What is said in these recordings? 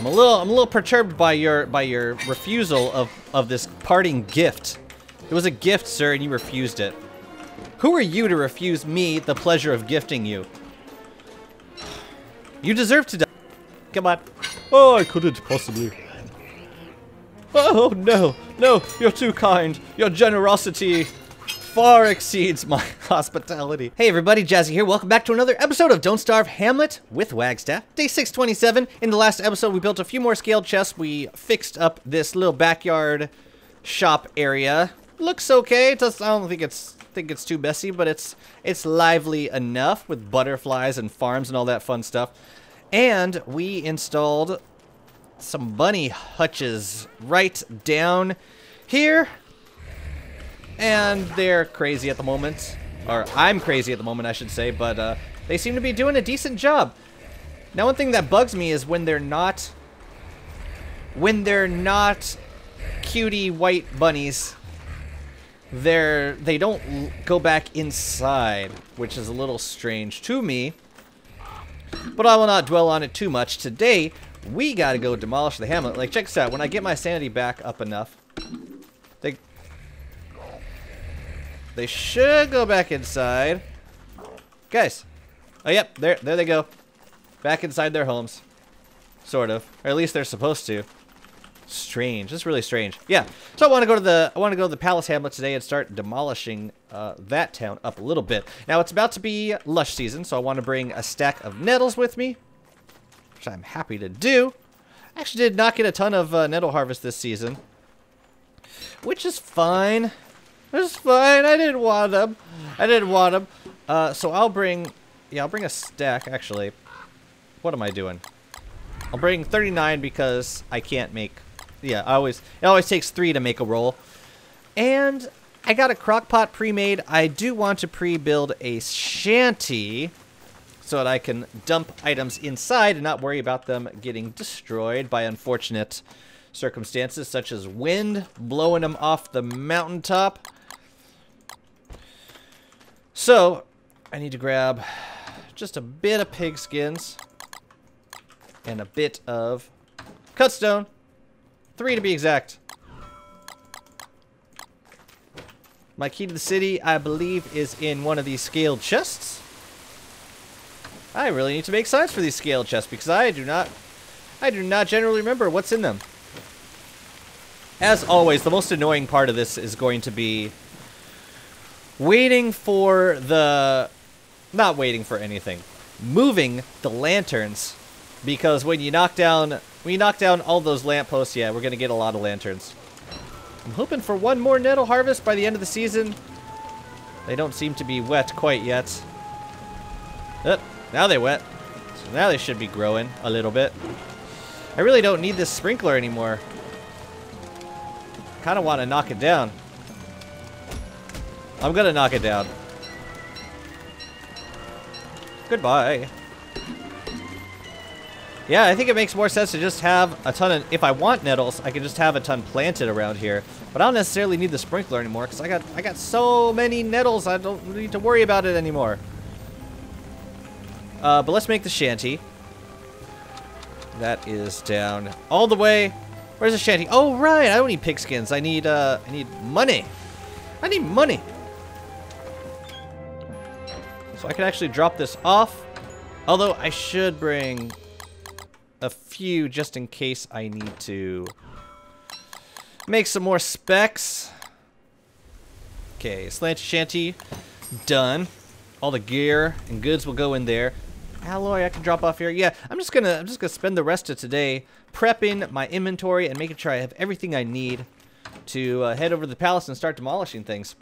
I'm a little I'm a little perturbed by your by your refusal of of this parting gift. It was a gift, sir, and you refused it. Who are you to refuse me the pleasure of gifting you? You deserve to die. Come on. Oh, I couldn't possibly. Oh, no. No, you're too kind. Your generosity far exceeds my hospitality. Hey everybody, Jazzy here. Welcome back to another episode of Don't Starve Hamlet with Wagstaff. Day 627. In the last episode, we built a few more scaled chests. We fixed up this little backyard shop area. Looks okay. Does, I don't think it's think it's too messy, but it's it's lively enough with butterflies and farms and all that fun stuff. And we installed some bunny hutches right down here. And they're crazy at the moment. Or I'm crazy at the moment, I should say, but uh, they seem to be doing a decent job. Now, one thing that bugs me is when they're not... When they're not cutie white bunnies, they're, they don't go back inside, which is a little strange to me. But I will not dwell on it too much. Today, we gotta go demolish the hamlet. Like, check this out. When I get my sanity back up enough, they they should go back inside. Guys. Oh, yep. There, there they go. Back inside their homes. Sort of. Or at least they're supposed to. Strange. This is really strange. Yeah. So I want to go to the I want to go to the Palace Hamlet today and start demolishing uh, that town up a little bit. Now it's about to be lush season, so I want to bring a stack of nettles with me, which I'm happy to do. I Actually, did not get a ton of uh, nettle harvest this season, which is fine. It's fine. I didn't want them. I didn't want them. Uh, so I'll bring, yeah, I'll bring a stack actually. What am I doing? I'll bring 39 because I can't make yeah, I always it always takes three to make a roll. And I got a crock pot pre-made. I do want to pre-build a shanty so that I can dump items inside and not worry about them getting destroyed by unfortunate circumstances such as wind blowing them off the mountaintop. So, I need to grab just a bit of pig skins and a bit of cutstone. Three to be exact. My key to the city, I believe, is in one of these scaled chests. I really need to make signs for these scaled chests because I do not, I do not generally remember what's in them. As always, the most annoying part of this is going to be waiting for the, not waiting for anything, moving the lanterns because when you knock down when you knock down all those lampposts, yeah, we're going to get a lot of lanterns. I'm hoping for one more nettle harvest by the end of the season. They don't seem to be wet quite yet. Oh, now they're wet. So now they should be growing a little bit. I really don't need this sprinkler anymore. kind of want to knock it down. I'm to knock it down. Goodbye. Yeah, I think it makes more sense to just have a ton of... If I want nettles, I can just have a ton planted around here. But I don't necessarily need the sprinkler anymore because I got I got so many nettles. I don't need to worry about it anymore. Uh, but let's make the shanty. That is down all the way. Where's the shanty? Oh right, I don't need pigskins. I need uh, I need money. I need money. So I can actually drop this off. Although I should bring a few just in case I need to make some more specs. Okay, slant shanty done. All the gear and goods will go in there. Alloy I can drop off here. Yeah, I'm just gonna I'm just gonna spend the rest of today prepping my inventory and making sure I have everything I need to uh, head over to the palace and start demolishing things.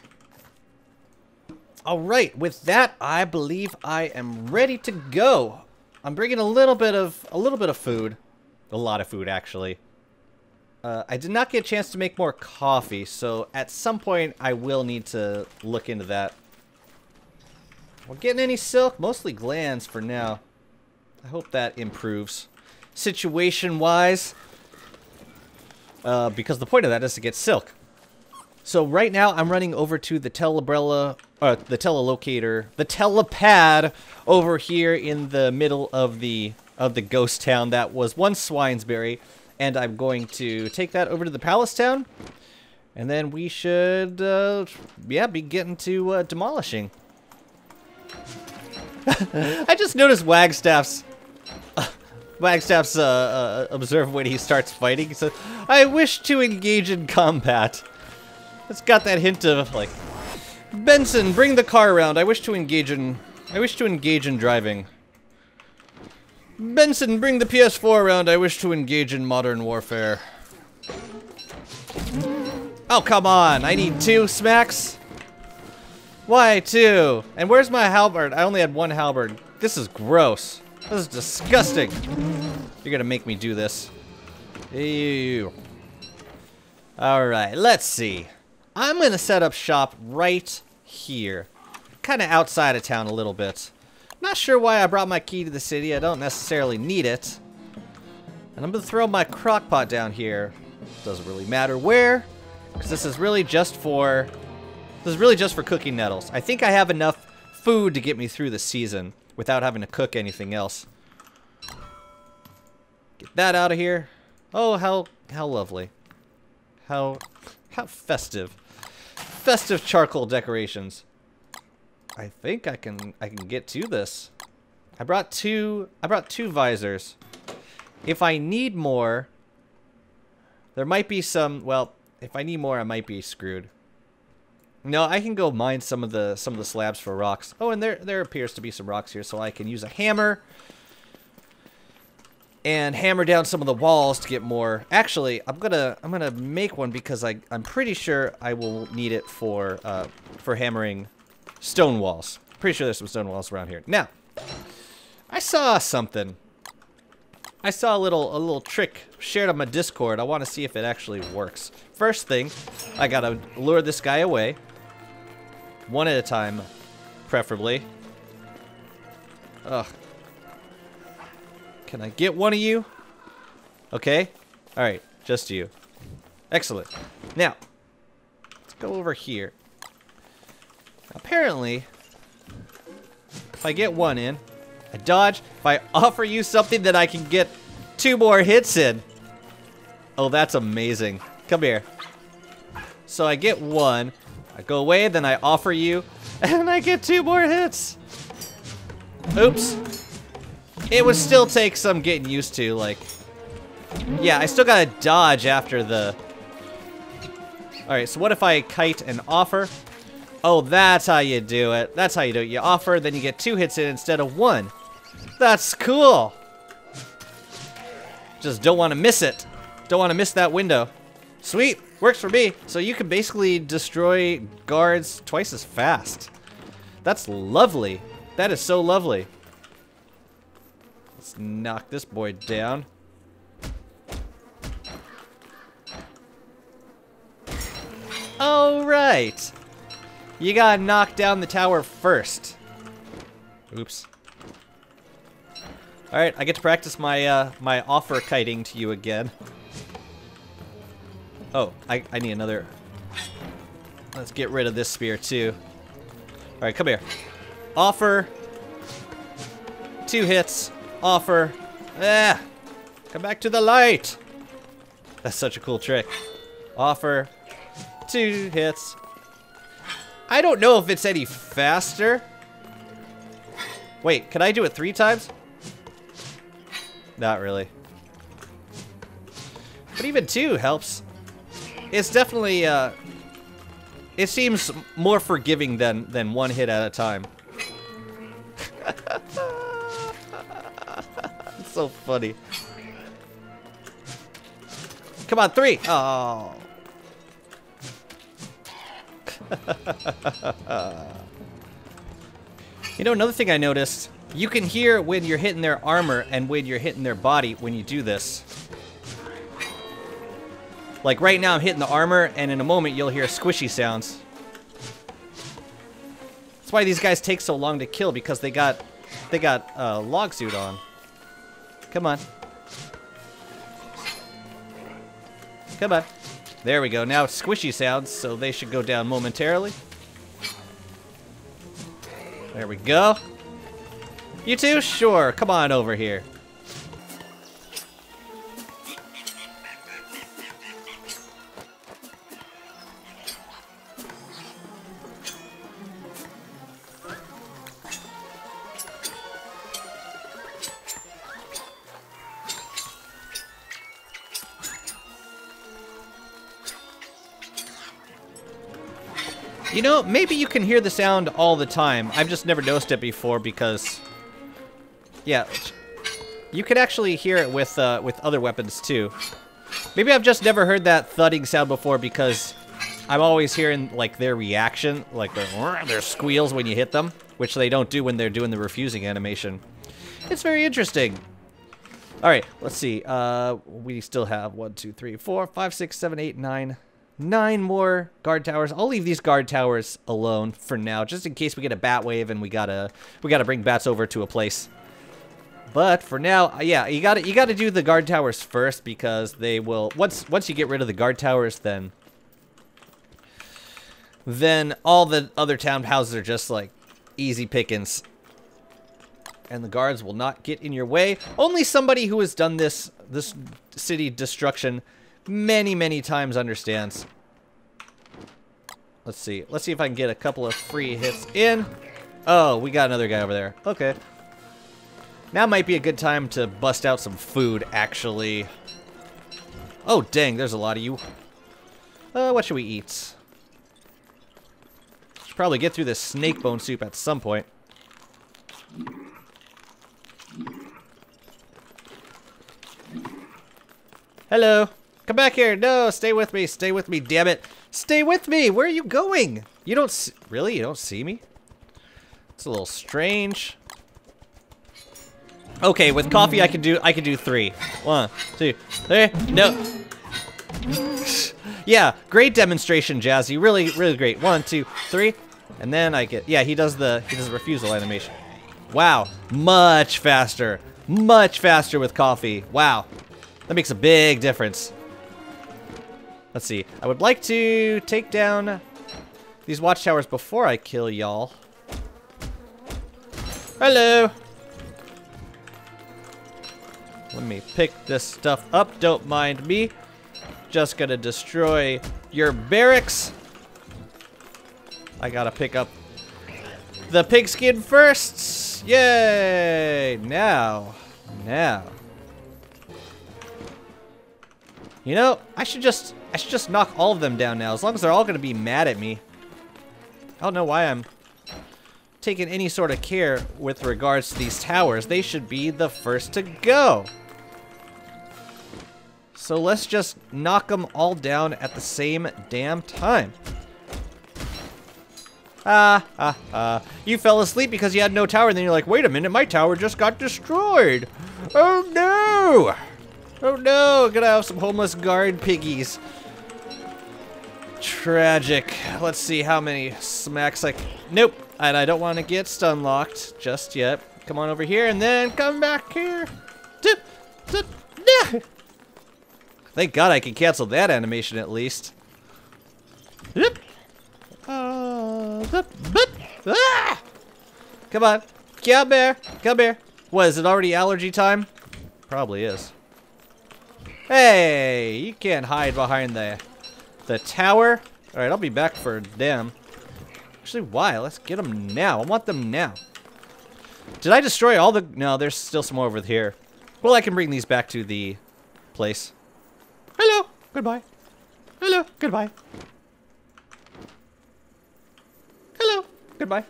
All right, with that, I believe I am ready to go. I'm bringing a little bit of a little bit of food, a lot of food actually. Uh, I did not get a chance to make more coffee, so at some point I will need to look into that. We're getting any silk, mostly glands for now. I hope that improves situation-wise. Uh, because the point of that is to get silk. So right now I'm running over to the telebrella, uh, the telelocator, the telepad over here in the middle of the of the ghost town that was once Swinesbury, and I'm going to take that over to the palace town, and then we should, uh, yeah, be getting to uh, demolishing. I just noticed Wagstaff's Wagstaff's uh, uh, observe when he starts fighting. He says, "I wish to engage in combat." It's got that hint of like, Benson, bring the car around. I wish to engage in. I wish to engage in driving. Benson, bring the PS4 around. I wish to engage in modern warfare. Oh, come on. I need two smacks. Why two? And where's my halberd? I only had one halberd. This is gross. This is disgusting. You're gonna make me do this. Ew. Alright, let's see. I'm gonna set up shop right here. Kind of outside of town a little bit. Not sure why I brought my key to the city. I don't necessarily need it. And I'm gonna throw my crock pot down here. Doesn't really matter where, because this is really just for this is really just for cooking nettles. I think I have enough food to get me through the season without having to cook anything else. Get that out of here. Oh, how how lovely. How how festive. Festive charcoal decorations. I think I can I can get to this. I brought two I brought two visors. If I need more, there might be some, well, if I need more I might be screwed. No, I can go mine some of the some of the slabs for rocks. Oh, and there there appears to be some rocks here, so I can use a hammer and hammer down some of the walls to get more. Actually, I'm gonna I'm gonna make one because I I'm pretty sure I will need it for uh, for hammering stone walls. Pretty sure there's some stone walls around here. Now, I saw something. I saw a little a little trick shared on my Discord. I want to see if it actually works. First thing, I gotta lure this guy away. One at a time, preferably. Ugh. Can I get one of you? Okay. Alright, just you. Excellent. Now, let's go over here. Apparently, if I get one in, I dodge. If I offer you something that I can get two more hits in. Oh, that's amazing. Come here. So I get one. I go away, then I offer you, and I get two more hits. Oops. It would still take some getting used to, like... Yeah, I still gotta dodge after the... Alright, so what if I kite and offer? Oh, that's how you do it. That's how you do it. You offer, then you get two hits in instead of one. That's cool. Just don't want to miss it. Don't want to miss that window. Sweet. Works for me. So you can basically destroy guards twice as fast. That's lovely. That is so lovely. Let's knock this boy down. All right. You gotta knock down the tower first. Oops. All right, I get to practice my uh, my offer kiting to you again. Oh, I, I need another. Let's get rid of this spear too. All right, come here. Offer. Two hits. Offer. Ah, come back to the light. That's such a cool trick. Offer. Two hits. I don't know if it's any faster. Wait, can I do it three times? Not really. But even two helps. It's definitely, uh, it seems more forgiving than, than one hit at a time. so funny. Come on, three. Oh. you know, another thing I noticed, you can hear when you're hitting their armor and when you're hitting their body when you do this. Like right now I'm hitting the armor and in a moment you'll hear squishy sounds. That's why these guys take so long to kill because they got they got uh, log suit on. Come on. Come on. There we go. Now squishy sounds, so they should go down momentarily. There we go. You two? Sure. Come on over here. You know, maybe you can hear the sound all the time. I've just never noticed it before because, yeah, you can actually hear it with uh, with other weapons too. Maybe I've just never heard that thudding sound before because I'm always hearing like their reaction, like their, their squeals when you hit them, which they don't do when they're doing the refusing animation. It's very interesting. All right, let's see. Uh, we still have one, two, three, four, five, six, seven, eight, nine, nine more guard towers. I'll leave these guard towers alone for now, just in case we get a bat wave and we gotta we gotta bring bats over to a place. But for now, uh, yeah, you gotta you gotta do the guard towers first because they will once once you get rid of the guard towers, then then all the other townhouses are just like easy pickings and the guards will not get in your way. Only somebody who has done this this city destruction many, many times understands. Let's see. Let's see if I can get a couple of free hits in. Oh, we got another guy over there. Okay. Now might be a good time to bust out some food, actually. Oh, dang, there's a lot of you. Uh, what should we eat? Should probably get through this snake bone soup at some point. Hello. Come back here. No, stay with me. Stay with me, damn it. Stay with me. Where are you going? You don't Really? You don't see me? It's a little strange. Okay, with coffee I can do I can do three. One, two, three. No. yeah, great demonstration, Jazzy. Really, really great. One, two, three. And then I get yeah, he does the he does the refusal animation. Wow, much faster. Much faster with coffee. Wow. That makes a big difference. Let's see. I would like to take down these watchtowers before I kill y'all. Hello. Let me pick this stuff up. Don't mind me. Just gonna destroy your barracks. I gotta pick up the pigskin first. Yay! Now, now. You know, I should just I should just knock all of them down now, as long as they're all gonna be mad at me. I don't know why I'm taking any sort of care with regards to these towers. They should be the first to go. So let's just knock them all down at the same damn time. Ah, ah, ah. You fell asleep because you had no tower, and then you're like, wait a minute, my tower just got destroyed. Oh no! Oh no, gonna have some homeless guard piggies. Tragic. Let's see how many smacks I... Nope. And I don't want to get stun locked just yet. Come on over here and then come back here. Thank God I can cancel that animation at least. Uh, ah! Come on. Come here. Come here. What, is it already allergy time? Probably is. Hey, you can't hide behind the the tower. All right, I'll be back for them. Actually, why? Let's get them now. I want them now. Did I destroy all the... No, there's still some more over here. Well, I can bring these back to the place. Hello. Goodbye. Hello. Goodbye. Hello. Goodbye.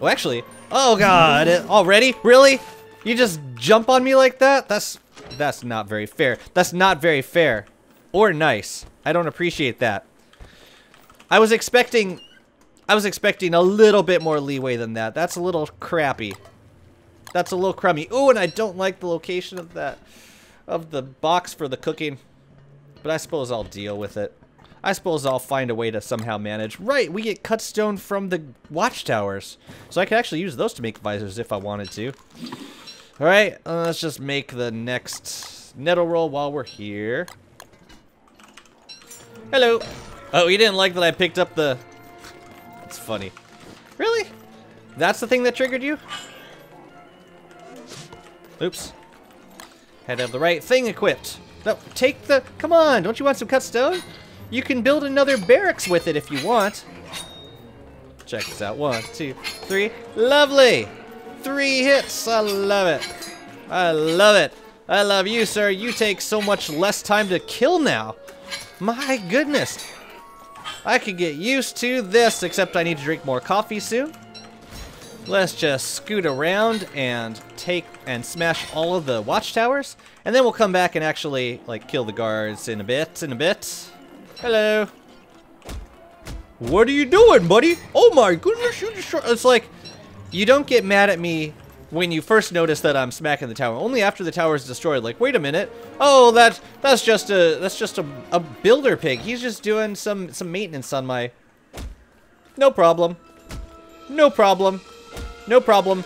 Oh, actually... Oh, God. Already? Really? You just jump on me like that? That's that's not very fair. That's not very fair. Or nice. I don't appreciate that. I was expecting... I was expecting a little bit more leeway than that. That's a little crappy. That's a little crummy. Ooh, and I don't like the location of that... of the box for the cooking. But I suppose I'll deal with it. I suppose I'll find a way to somehow manage. Right, we get cut stone from the watchtowers. So I could actually use those to make visors if I wanted to. Alright, uh, let's just make the next nettle roll while we're here. Hello. Oh, you didn't like that I picked up the... It's funny. Really? That's the thing that triggered you? Oops. Had to have the right thing equipped. No, take the... Come on, don't you want some cut stone? You can build another barracks with it if you want. Check this out. One, two, three. Lovely! Three hits. I love it. I love it. I love you, sir. You take so much less time to kill now. My goodness. I could get used to this, except I need to drink more coffee soon. Let's just scoot around and take and smash all of the watchtowers. And then we'll come back and actually, like, kill the guards in a bit, in a bit. Hello. What are you doing, buddy? Oh my goodness, you just... It's like, you don't get mad at me when you first notice that I'm smacking the tower. Only after the tower is destroyed. Like, wait a minute. Oh, that that's just a that's just a, a builder pig. He's just doing some some maintenance on my. No problem. No problem. No problem.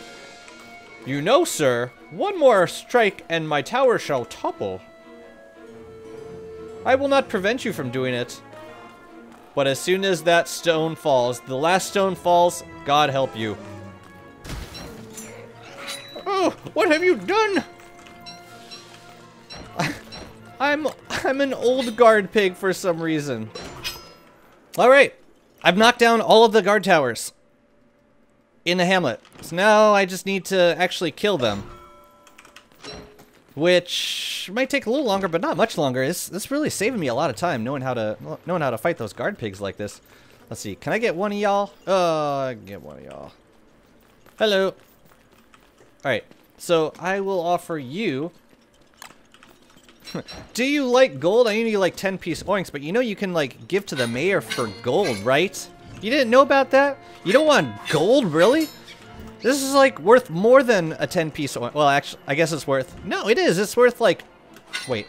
You know, sir, one more strike and my tower shall topple. I will not prevent you from doing it. But as soon as that stone falls, the last stone falls, God help you. What have you done? I'm I'm an old guard pig for some reason. All right, I've knocked down all of the guard towers in the hamlet. So now I just need to actually kill them. Which might take a little longer, but not much longer. This this really saving me a lot of time knowing how to knowing how to fight those guard pigs like this. Let's see. Can I get one of y'all? Uh, get one of y'all. Hello. Alright, so I will offer you... Do you like gold? I you like 10 piece oinks, but you know you can like give to the mayor for gold, right? You didn't know about that? You don't want gold, really? This is like worth more than a 10 piece oink. Well, actually, I guess it's worth... No, it is. It's worth like... Wait.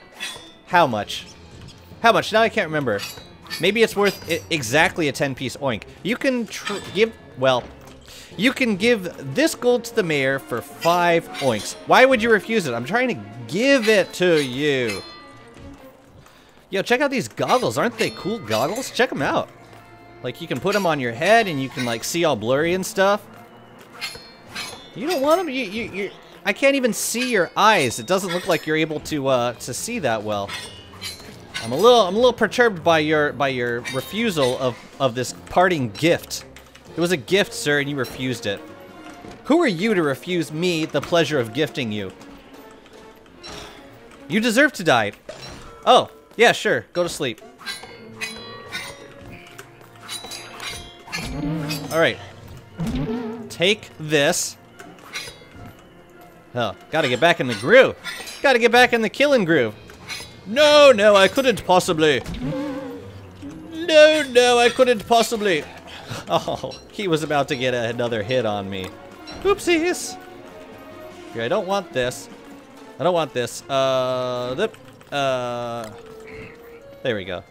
How much? How much? Now I can't remember. Maybe it's worth exactly a 10 piece oink. You can give... Well, you can give this gold to the mayor for five oinks. Why would you refuse it? I'm trying to give it to you. Yo, check out these goggles. Aren't they cool goggles? Check them out. Like, you can put them on your head and you can, like, see all blurry and stuff. You don't want them? You, you, you, I can't even see your eyes. It doesn't look like you're able to, uh, to see that well. I'm a little, I'm a little perturbed by your, by your refusal of, of this parting gift. It was a gift, sir, and you refused it. Who are you to refuse me the pleasure of gifting you? You deserve to die. Oh, yeah, sure. Go to sleep. Alright. Take this. Oh, gotta get back in the groove. Gotta get back in the killing groove. No, no, I couldn't possibly. No, no, I couldn't possibly. Oh, he was about to get another hit on me. Oopsies. Here, I don't want this. I don't want this. Uh, the, uh, there we go.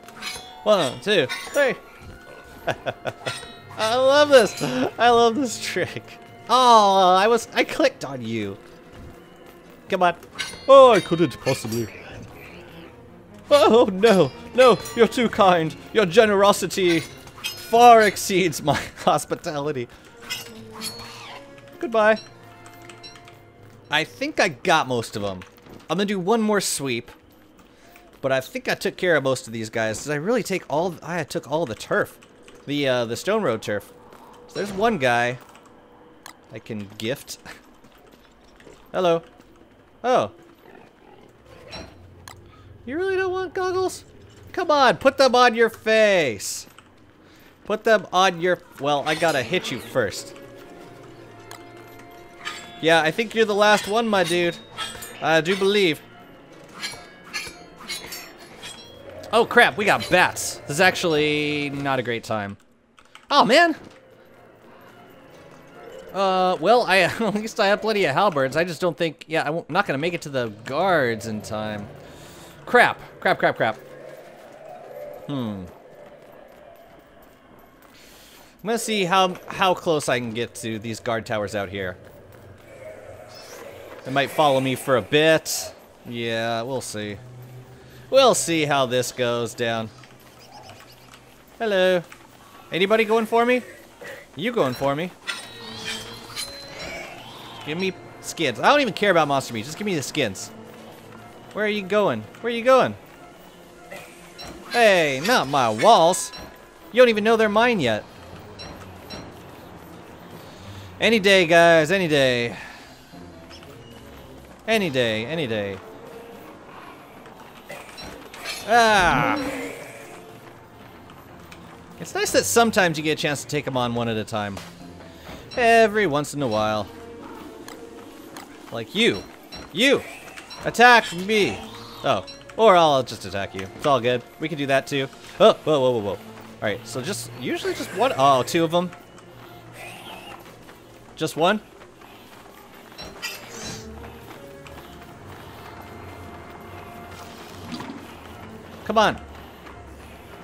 One, two, three. I love this. I love this trick. Oh, I was, I clicked on you. Come on. Oh, I couldn't possibly. Oh, no, no, you're too kind. Your generosity far exceeds my hospitality. Goodbye. I think I got most of them. I'm gonna do one more sweep. But I think I took care of most of these guys. Did I really take all... I took all the turf. The, uh, the Stone Road turf. So there's one guy I can gift. Hello. Oh. You really don't want goggles? Come on, put them on your face. Put them on your... Well, I gotta hit you first. Yeah, I think you're the last one, my dude. I do believe. Oh, crap. We got bats. This is actually not a great time. Oh, man. Uh, well, I at least I have plenty of halberds. I just don't think... Yeah, I'm not going to make it to the guards in time. Crap. Crap, crap, crap. Hmm. I'm gonna see how how close I can get to these guard towers out here. They might follow me for a bit. Yeah, we'll see. We'll see how this goes down. Hello. Anybody going for me? You going for me? Give me skins. I don't even care about monster meat. Just give me the skins. Where are you going? Where are you going? Hey, not my walls. You don't even know they're mine yet. Any day, guys, any day. Any day, any day. Ah! It's nice that sometimes you get a chance to take them on one at a time. Every once in a while. Like you. You! Attack me! Oh. Or I'll just attack you. It's all good. We can do that too. Oh, whoa, whoa, whoa, whoa. Alright, so just, usually just one. Oh, two of them. Just one? Come on.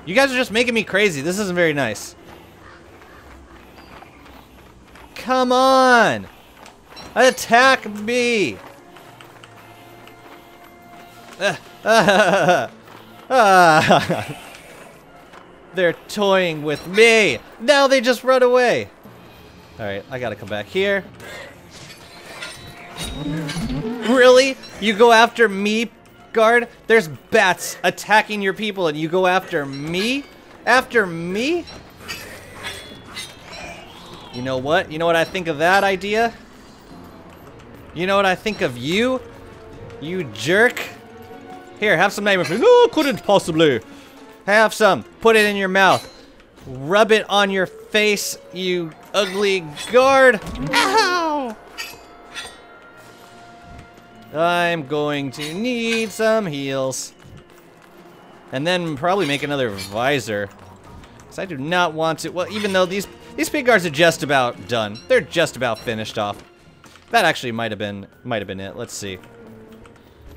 You guys are just making me crazy. This isn't very nice. Come on! Attack me! They're toying with me! Now they just run away! Alright, I gotta come back here. Really? You go after me, guard? There's bats attacking your people and you go after me? After me? You know what? You know what I think of that idea? You know what I think of you? You jerk? Here, have some name. No, couldn't possibly. Have some. Put it in your mouth. Rub it on your face, you ugly guard. Ow! I'm going to need some heals. And then probably make another visor. Because I do not want to... Well, even though these, these pig guards are just about done. They're just about finished off. That actually might have been might have been it. Let's see.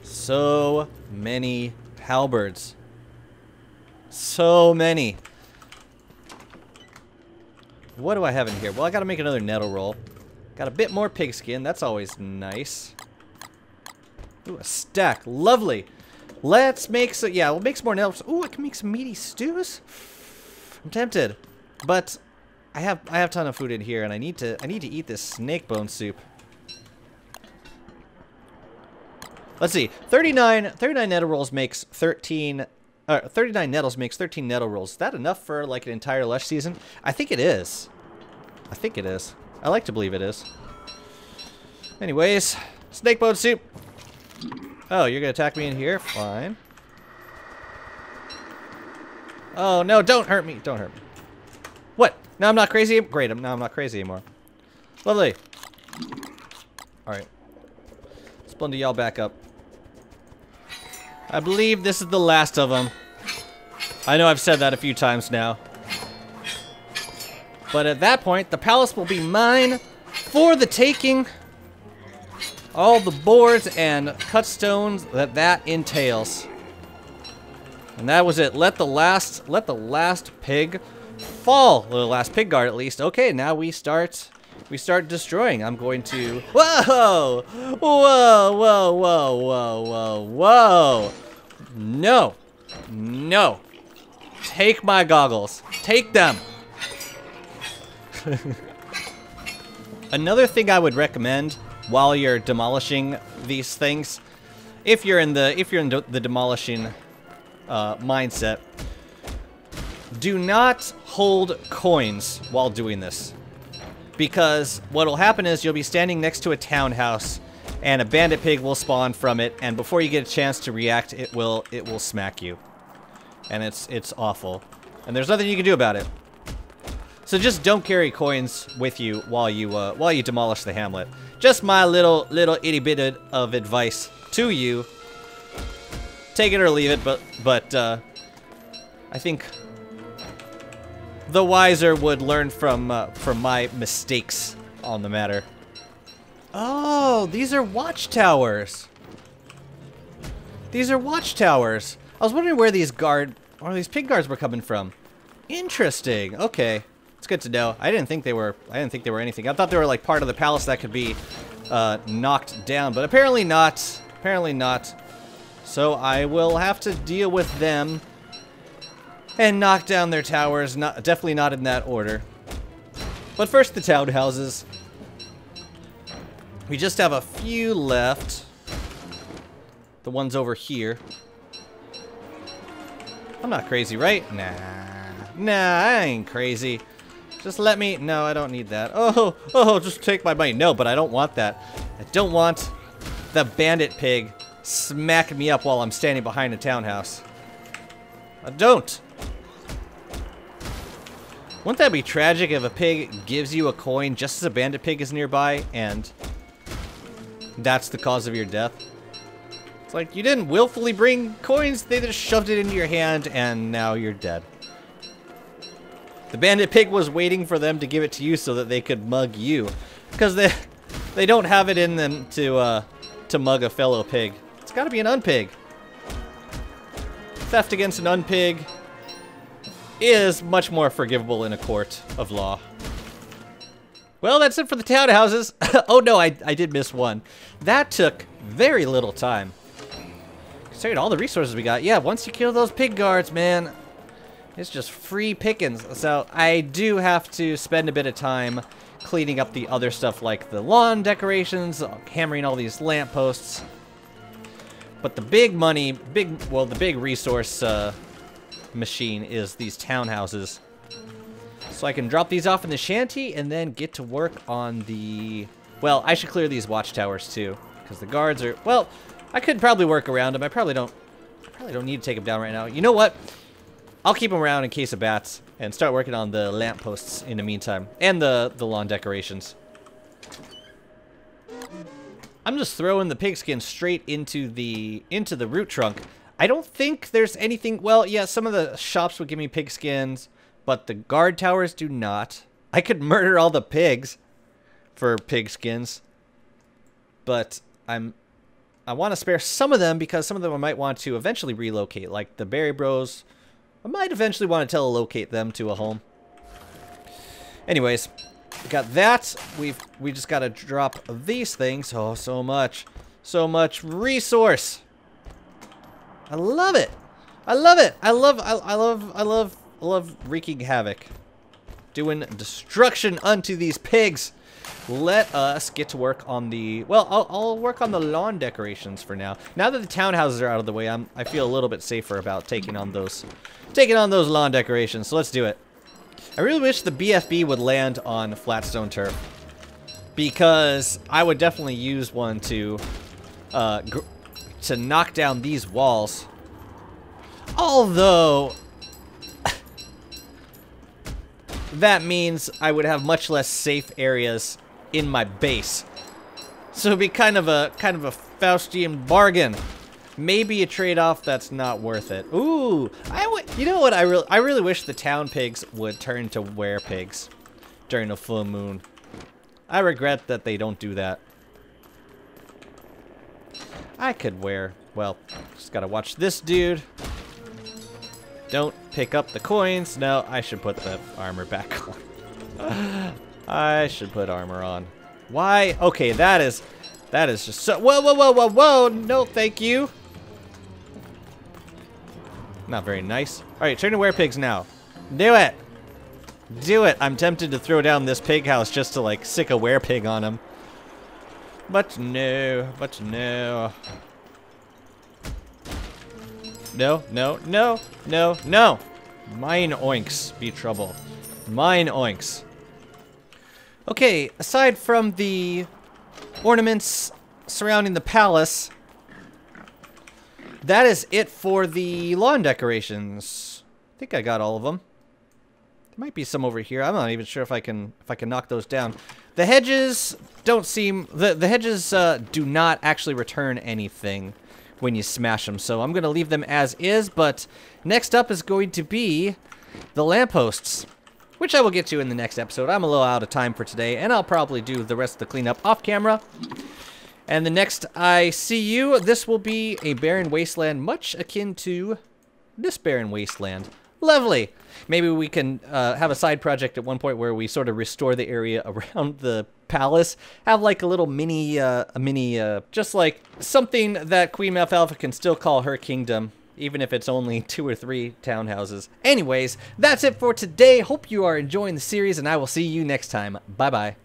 So many halberds. So many. What do I have in here? Well, I gotta make another nettle roll. Got a bit more pigskin. That's always nice. Ooh, a stack. Lovely. Let's make some... Yeah, we'll make some more nettles. Ooh, I can make some meaty stews. I'm tempted. But I have I have a ton of food in here, and I need to I need to eat this snake bone soup. Let's see. 39, 39 nettle rolls makes 13... Uh, 39 nettles makes 13 nettle rolls. Is that enough for like an entire lush season? I think it is. I think it is. I like to believe it is. Anyways, snake bone soup. Oh, you're gonna attack me in here? Fine. Oh no, don't hurt me. Don't hurt me. What? Now I'm not crazy? Great, now I'm not crazy anymore. Lovely. Alright. Let's y'all back up. I believe this is the last of them. I know I've said that a few times now. But at that point, the palace will be mine for the taking. All the boards and cut stones that that entails. And that was it. Let the last, let the last pig fall. The last pig guard, at least. Okay, now we start, we start destroying. I'm going to. Whoa, whoa, whoa, whoa, whoa, whoa, whoa. No, no. Take my goggles. Take them. Another thing I would recommend while you're demolishing these things, if you're in the if you're in the demolishing uh, mindset, do not hold coins while doing this. Because what will happen is you'll be standing next to a townhouse and a bandit pig will spawn from it and before you get a chance to react it will it will smack you. And it's it's awful. And there's nothing you can do about it. So just don't carry coins with you while you uh, while you demolish the hamlet. Just my little little itty bit of advice to you. Take it or leave it, but but uh, I think the wiser would learn from uh, from my mistakes on the matter. Oh, these are watchtowers. These are watchtowers. I was wondering where these guard, or these pig guards were coming from. Interesting. Okay, it's good to know. I didn't think they were. I didn't think they were anything. I thought they were like part of the palace that could be uh, knocked down, but apparently not. Apparently not. So I will have to deal with them and knock down their towers. Not definitely not in that order. But first, the townhouses. We just have a few left. The ones over here. I'm not crazy, right? Nah. Nah, I ain't crazy. Just let me... No, I don't need that. Oh, oh, just take my money. No, but I don't want that. I don't want the bandit pig smacking me up while I'm standing behind a townhouse. I don't. Wouldn't that be tragic if a pig gives you a coin just as a bandit pig is nearby and that's the cause of your death? It's like you didn't willfully bring coins, they just shoved it into your hand and now you're dead. The bandit pig was waiting for them to give it to you so that they could mug you. Because they they don't have it in them to uh, to mug a fellow pig. It's gotta be an unpig. Theft against an unpig is much more forgivable in a court of law. Well, that's it for the townhouses. oh no, I, I did miss one. That took very little time. Considering all the resources we got. Yeah, once you kill those pig guards, man, it's just free pickings. So I do have to spend a bit of time cleaning up the other stuff like the lawn decorations, hammering all these lampposts. But the big money, big, well, the big resource uh, machine is these townhouses. So I can drop these off in the shanty and then get to work on the... Well, I should clear these watchtowers too, because the guards are... Well, I could probably work around them. I probably don't... I probably don't need to take them down right now. You know what? I'll keep them around in case of bats and start working on the lampposts in the meantime and the, the lawn decorations. I'm just throwing the pigskin straight into the into the root trunk. I don't think there's anything. Well, yeah, some of the shops would give me pigskins, but the guard towers do not. I could murder all the pigs for pigskins, but I'm I want to spare some of them because some of them I might want to eventually relocate, like the Berry Bros. I might eventually want to telelocate them to a home. Anyways, we got that. We've we just got to drop these things. Oh, so much, so much resource. I love it. I love it. I love. I, I love. I love. I love wreaking havoc, doing destruction unto these pigs. Let us get to work on the. Well, I'll, I'll work on the lawn decorations for now. Now that the townhouses are out of the way, I'm. I feel a little bit safer about taking on those, taking on those lawn decorations. So let's do it. I really wish the BFB would land on flatstone turf. Because I would definitely use one to uh, to knock down these walls. Although, that means I would have much less safe areas in my base. So it'd be kind of a kind of a Faustian bargain maybe a trade-off that's not worth it. Ooh, I would. You know what? I really, I really wish the town pigs would turn to were pigs during the full moon. I regret that they don't do that. I could wear. Well, just gotta watch this dude. Don't pick up the coins. No, I should put the armor back on. I should put armor on. Why? Okay, that is that is just so- Whoa, whoa, whoa, whoa, whoa! No, thank you. Not very nice. Alright, turn to wear werepigs now. Do it! Do it! I'm tempted to throw down this pig house just to, like, sick a wear werepig on him. But no, but no. No, no, no, no, no! Mine oinks be trouble. Mine oinks. Okay, aside from the ornaments surrounding the palace, that is it for the lawn decorations. I think I got all of them. There might be some over here. I'm not even sure if I can if I can knock those down. The hedges don't seem the the hedges uh, do not actually return anything when you smash them. So I'm gonna leave them as is. But next up is going to be the lampposts, which I will get to in the next episode. I'm a little out of time for today, and I'll probably do the rest of the cleanup off camera. And the next I see you, this will be a barren wasteland much akin to this barren wasteland. Lovely. Maybe we can uh, have a side project at one point where we sort of restore the area around the palace. Have like a little mini, uh, a mini, uh, just like something that Queen Malfalfa can still call her kingdom even if it's only two or three townhouses. Anyways, that's it for today. Hope you are enjoying the series, and I will see you next time. Bye-bye.